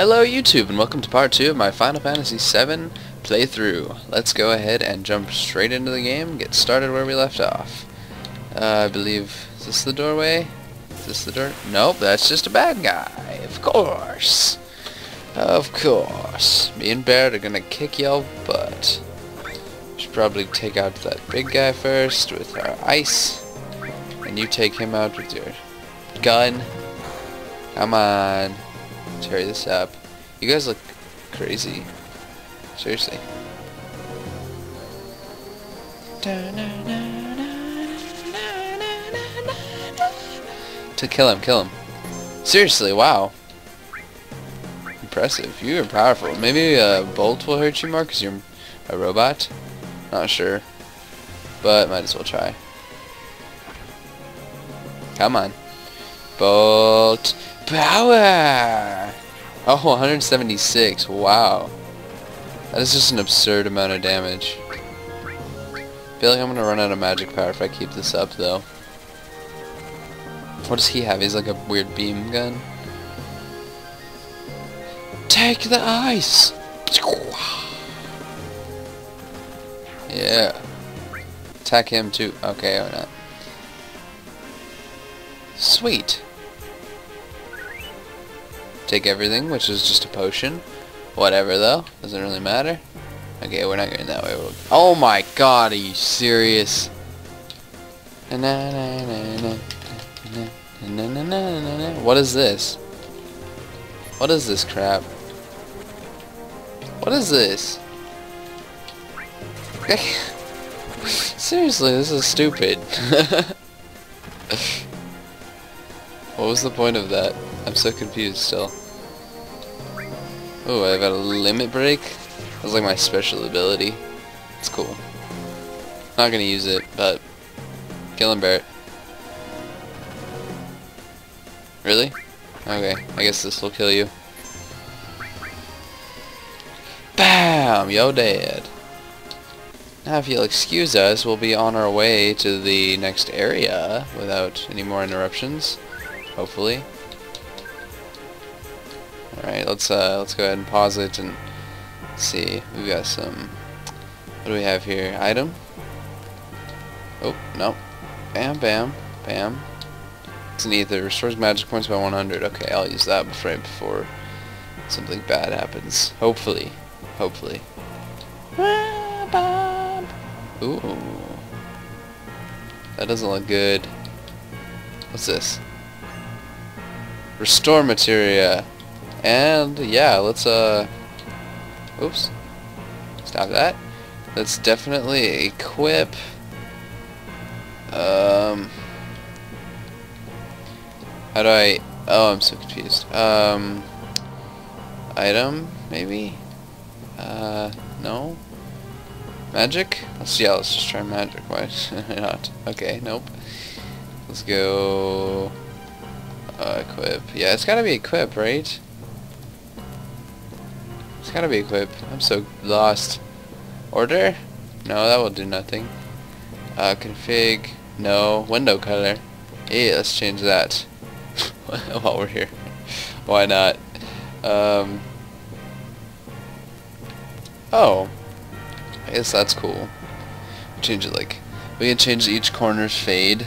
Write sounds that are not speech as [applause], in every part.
Hello YouTube and welcome to part 2 of my Final Fantasy VII playthrough. Let's go ahead and jump straight into the game, get started where we left off. Uh, I believe, is this the doorway? Is this the door? Nope, that's just a bad guy, of course. Of course. Me and Barret are gonna kick your butt. Should probably take out that big guy first with our ice. And you take him out with your gun. Come on. Tear this up. You guys look crazy. Seriously. To kill him, kill him. Seriously, wow. Impressive. You are powerful. Maybe a bolt will hurt you more because you're a robot? Not sure. But might as well try. Come on. Bolt power! Oh, 176. Wow. That is just an absurd amount of damage. I feel like I'm gonna run out of magic power if I keep this up, though. What does he have? He's like a weird beam gun? Take the ice! Yeah. Attack him too. Okay, or not. Sweet. Take everything, which is just a potion. Whatever, though. Doesn't really matter. Okay, we're not going that way. We'll oh my god, are you serious? What is this? What is this crap? What is this? [laughs] Seriously, this is stupid. [laughs] what was the point of that? I'm so confused still. Oh, I've got a limit break? That's like my special ability. It's cool. Not gonna use it, but... Kill him, Barret. Really? Okay, I guess this will kill you. BAM! Yo dead. Now if you'll excuse us, we'll be on our way to the next area without any more interruptions. Hopefully. Alright, let's uh let's go ahead and pause it and see. We've got some what do we have here? Item? Oh, no. Bam, bam, bam. It's an ether. Restores magic points by 100. Okay, I'll use that right before something bad happens. Hopefully. Hopefully. Ooh. That doesn't look good. What's this? Restore materia. And yeah, let's uh oops. Stop that. Let's definitely equip um how do I oh I'm so confused. Um item maybe? Uh no? Magic? Let's yeah, let's just try magic. Why [laughs] not? Okay, nope. Let's go uh, equip. Yeah, it's gotta be equip, right? It's gotta be equipped. I'm so lost. Order? No, that will do nothing. Uh, config? No. Window color? Yeah, let's change that. [laughs] While we're here. Why not? Um, oh. I guess that's cool. Change it like... We can change each corner's fade.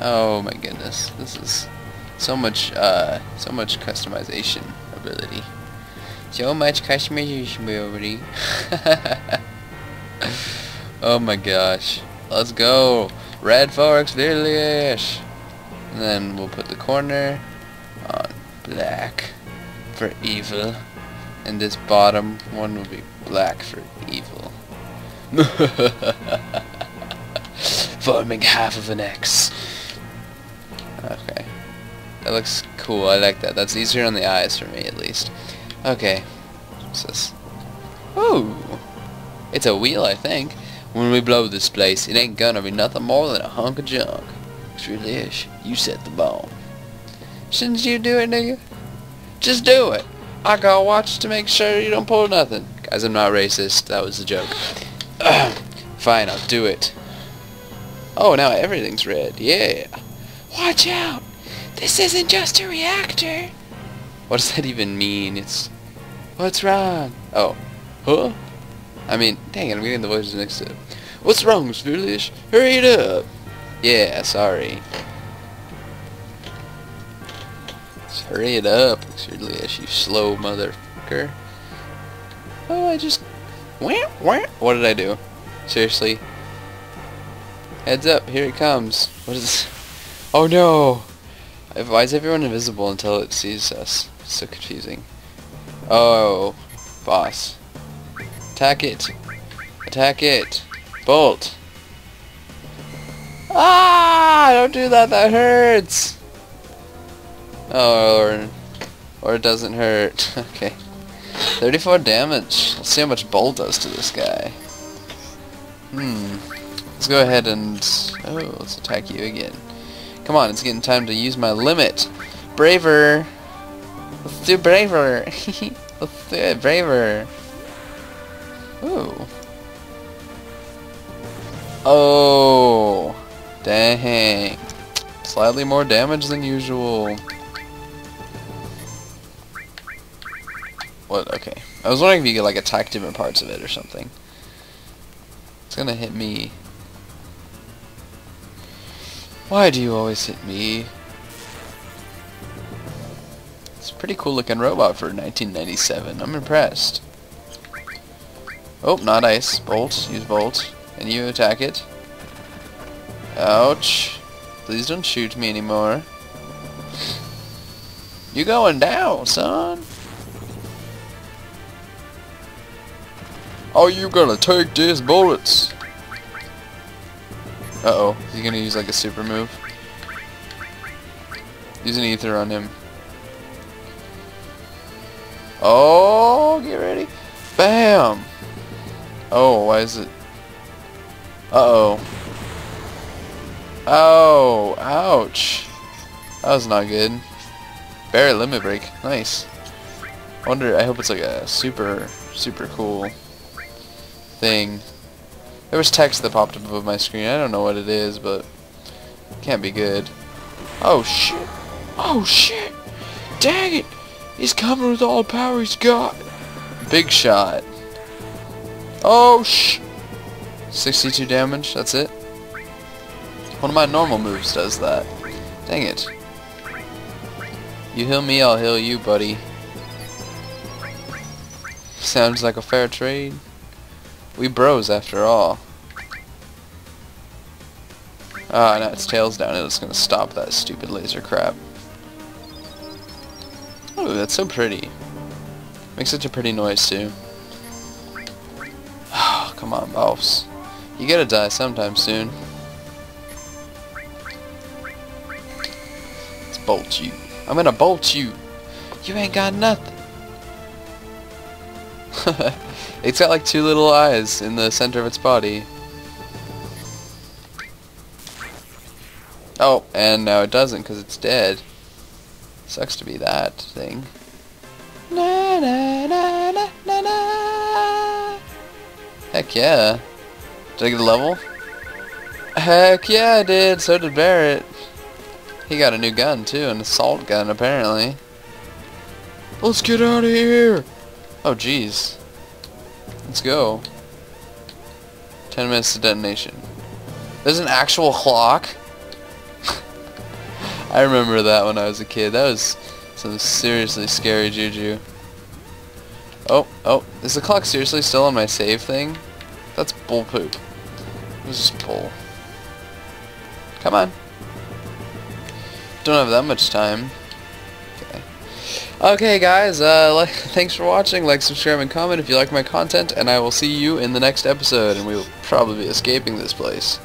Oh my goodness. This is so much, uh, so much customization ability. So much customization ability. [laughs] oh my gosh. Let's go. Red Forks Village. And then we'll put the corner on black for evil. And this bottom one will be black for evil. [laughs] Forming half of an X. Okay. That looks cool. I like that. That's easier on the eyes for me, at least. Okay. What's this? Ooh. It's a wheel, I think. When we blow this place, it ain't gonna be nothing more than a hunk of junk. It's really ish. You set the bomb. Shouldn't you do it, nigga? Just do it. I gotta watch to make sure you don't pull nothing. Guys, I'm not racist. That was a joke. [clears throat] Fine, I'll do it. Oh, now everything's red. Yeah. Watch out! This isn't just a reactor! What does that even mean? It's... What's wrong? Oh. Huh? I mean, dang it, I'm getting the voices next to it. What's wrong, Foolish? Hurry it up! Yeah, sorry. Just hurry it up, Foolish, you slow motherfucker. Oh, I just... Wham, wham. What did I do? Seriously? Heads up, here it comes. What is this? Oh no! Why is everyone invisible until it sees us? It's so confusing. Oh, boss. Attack it! Attack it! Bolt! Ah! Don't do that, that hurts! Oh, or, or it doesn't hurt. [laughs] okay. 34 damage. Let's see how much Bolt does to this guy. Hmm. Let's go ahead and... Oh, let's attack you again. Come on, it's getting time to use my limit. Braver! Let's do braver! [laughs] let's do it, braver! Ooh. Oh! Dang. Slightly more damage than usual. What? Okay. I was wondering if you could like attack different parts of it or something. It's gonna hit me. Why do you always hit me? It's a pretty cool looking robot for 1997. I'm impressed. Oh, not ice. Bolt. Use bolt. And you attack it. Ouch. Please don't shoot me anymore. You going down, son? Are you gonna take these bullets? Uh-oh. He's gonna use like a super move. Use an ether on him. Oh, get ready. Bam! Oh, why is it... Uh-oh. Oh, ouch. That was not good. Barret limit break. Nice. I wonder, I hope it's like a super, super cool thing. There was text that popped up above my screen. I don't know what it is, but it can't be good. Oh, shit. Oh, shit. Dang it. He's coming with all the power he's got. Big shot. Oh, sh... 62 damage, that's it? One of my normal moves does that. Dang it. You heal me, I'll heal you, buddy. Sounds like a fair trade. We bros after all. Ah, now its tail's down and it's gonna stop that stupid laser crap. Oh, that's so pretty. Makes such a pretty noise too. [sighs] Oh, come on, boss. You gotta die sometime soon. Let's bolt you. I'm gonna bolt you. You ain't got nothing. [laughs] it's got like two little eyes in the center of its body. Oh, and now it doesn't because it's dead. Sucks to be that thing. Na, na, na, na, na, na. Heck yeah. Did I get a level? Heck yeah I did, so did Barret. He got a new gun too, an assault gun apparently. Let's get out of here! Oh jeez. Let's go. Ten minutes to detonation. There's an actual clock? I remember that when I was a kid. That was some seriously scary juju. Oh, oh, is the clock seriously still on my save thing? That's bull poop. Was just bull. Come on. Don't have that much time. Okay. Okay, guys, uh, [laughs] like, thanks for watching. Like, subscribe, and comment if you like my content, and I will see you in the next episode, and we will probably be escaping this place.